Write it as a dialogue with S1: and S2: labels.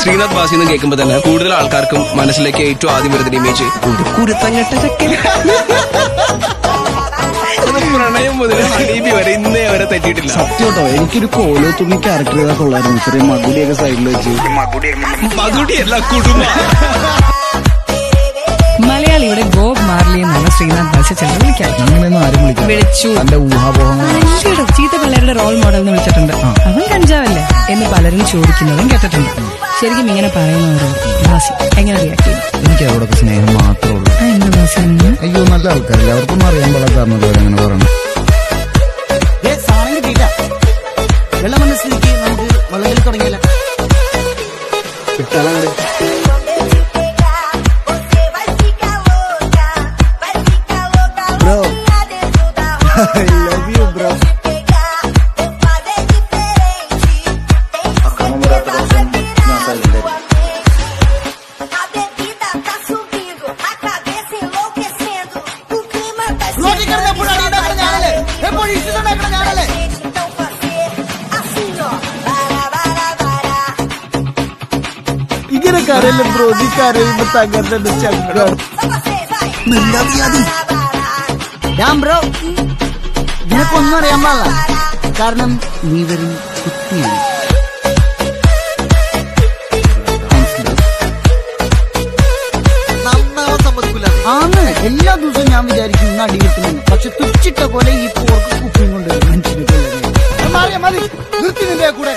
S1: ശ്രീനാഥ് ബാസി എന്ന് കേൾക്കുമ്പോൾ തന്നെ കൂടുതൽ ആൾക്കാർക്കും മനസ്സിലേക്ക് ഏറ്റവും ആദ്യം വരുന്ന ഇമേജ് പ്രണയം മുതൽ ഹണീബി വരെ ഇന്നേ വരെ തെറ്റിയിട്ടില്ല.
S2: സത്യം കേട്ടോ എനിക്കൊരു കോലോ തുണി ക്യാരക്ടർ ചെയ്താൽ കൊള്ളായിരുന്നു. ചെറിയ മകുടിയൊക്കെ സൈഡിൽ വെച്ച്.
S1: മധുടിയല്ല കുടുംബ.
S3: മലയാളിയുടെ ബോബ് മാർലി എന്നാണ് ശ്രീനാഥ് ബാസിച്ചേട്ടൻ വിളിക്കാറ്
S2: അങ്ങനെയൊന്നും ആരും വിളിക്കും
S3: വിളിച്ചു.
S2: തന്റെ
S3: ഊഹാപോഹം ചീത്ത പിള്ളേരുടെ റോൾ മോഡൽ എന്ന് വിളിച്ചിട്ടുണ്ട്. അവൻ കഞ്ചാവല്ലേ? എന്ന് പലരും ചോദിക്കുന്നതും കേട്ടിട്ടുണ്ട്. ശരിക്കും ഇങ്ങനെ പറയുന്നവരോട് ബാസി എങ്ങനെ റിയാക്ട് ചെയ്യും?
S2: എനിക്ക് അവരോടൊക്കെ സ്നേഹം മാത്രമേ ഉള്ളൂ. അയ്യോ നല്ല ആൾക്കാരല്ലേ? അവർക്കൊന്നും അറിയാൻ പറയണം
S4: വെള്ളം നമുക്ക് വള്ളത്തിൽ തുടങ്ങിയല്ല.
S2: ബ്രോ ഇങ്ങനെ കരയില്ല ബ്രോ നീ കരയുമ്പോ തകർന്നെ ചങ്കാണ്
S4: ഞാൻ ബ്രോ നിനക്കൊന്നും അറിയാൻ പാടില്ല കാരണം നീ വെറും കുട്ടിയാണ്. ആന്ന് എല്ലാ ദിവസവും ഞാൻ വിചാരിക്കും ഇന്ന് അടി കിട്ടുമെന്ന് പക്ഷെ തുച്ചിട്ട പോലെ ഈ പോർക്ക് കുപ്പിയും കൊണ്ട് മതി. നിർത്തി നിന്റെ കൂടെ